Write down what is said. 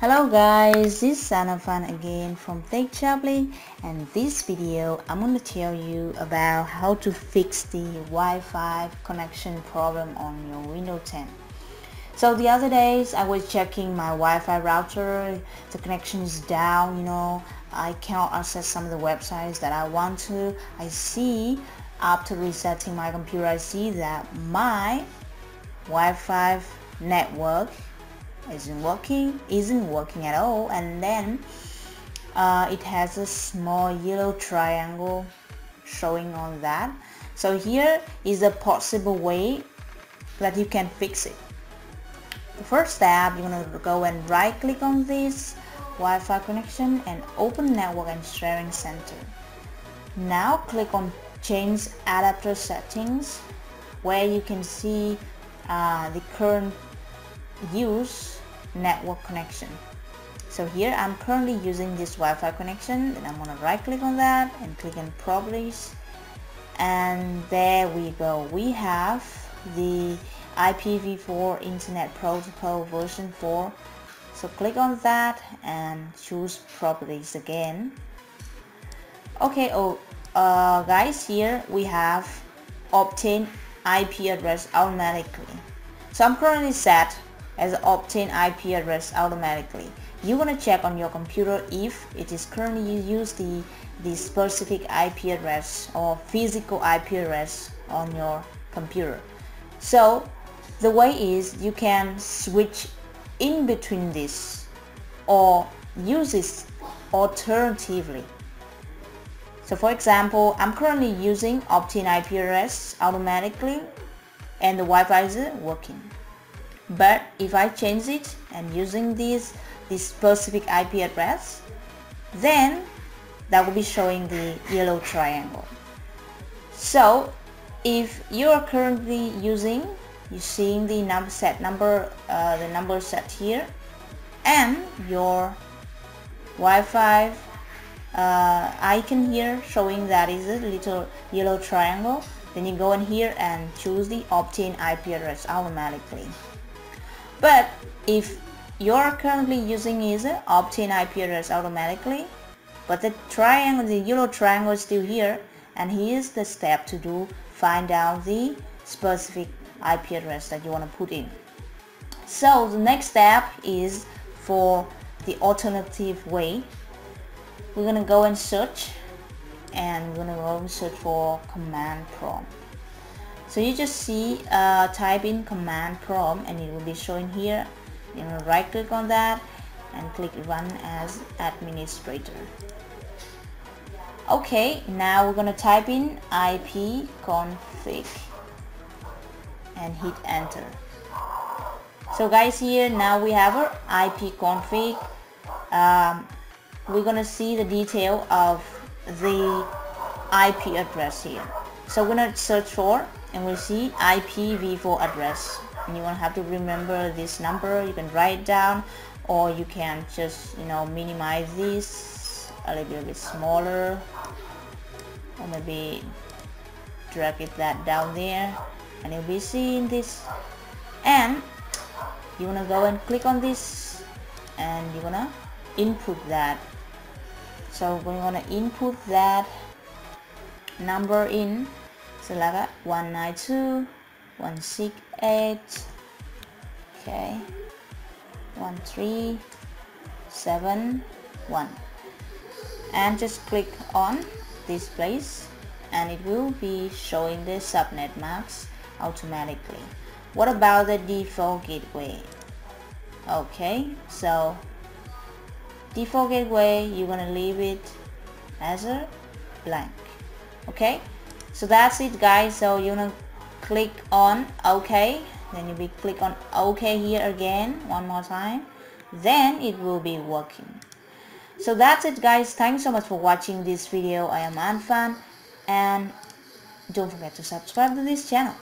Hello guys, this is Anh Phan again from Tech Chaplin and this video I'm going to tell you about how to fix the Wi-Fi connection problem on your Windows 10. So the other days I was checking my Wi-Fi router, the connection is down, you know, I cannot access some of the websites that I want to. I see after resetting my computer I see that my Wi-Fi network isn't working isn't working at all. And then uh, it has a small yellow triangle showing on that. So here is a possible way that you can fix it. The first step you're going to go and right click on this Wi-Fi connection and open network and sharing center. Now click on change adapter settings where you can see uh, the current use network connection. So here I'm currently using this Wi-Fi connection and I'm gonna right click on that and click on properties and there we go. We have the IPv4 Internet Protocol version 4 so click on that and choose properties again. Okay oh uh, guys here we have obtain IP address automatically. So I'm currently set as obtain IP address automatically. You want to check on your computer if it is currently use the, the specific IP address or physical IP address on your computer. So the way is you can switch in between this or use this alternatively. So for example, I'm currently using obtain IP address automatically and the Wi-Fi is working but if I change it and using this this specific IP address then that will be showing the yellow triangle. So if you are currently using you seeing the number set number uh, the number set here and your Wi-Fi uh, icon here showing that is a little yellow triangle then you go in here and choose the obtain IP address automatically but if you're currently using is obtain IP address automatically, but the triangle, the yellow triangle is still here, and here's the step to do find out the specific IP address that you want to put in. So the next step is for the alternative way. We're gonna go and search and we're gonna go and search for command prompt so you just see uh, type in command prompt and it will be showing here. You know right click on that and click run as administrator. Okay now we're gonna type in ipconfig and hit enter. So guys here now we have our ipconfig um, we're gonna see the detail of the IP address here so we're gonna search for and we'll see IPv4 address. And you won't have to remember this number. You can write it down or you can just you know minimize this a little bit smaller or maybe drag it that down there and you'll be seeing this. And you want to go and click on this and you're gonna input that. So we're gonna input that number in Silaga 192 168 okay. 1371 and just click on this place and it will be showing the subnet mask automatically. What about the default gateway? Okay so default gateway you're gonna leave it as a blank. Okay so that's it guys. So you to click on OK. Then you will click on OK here again one more time. Then it will be working. So that's it guys. Thanks so much for watching this video. I am Anh Phan and don't forget to subscribe to this channel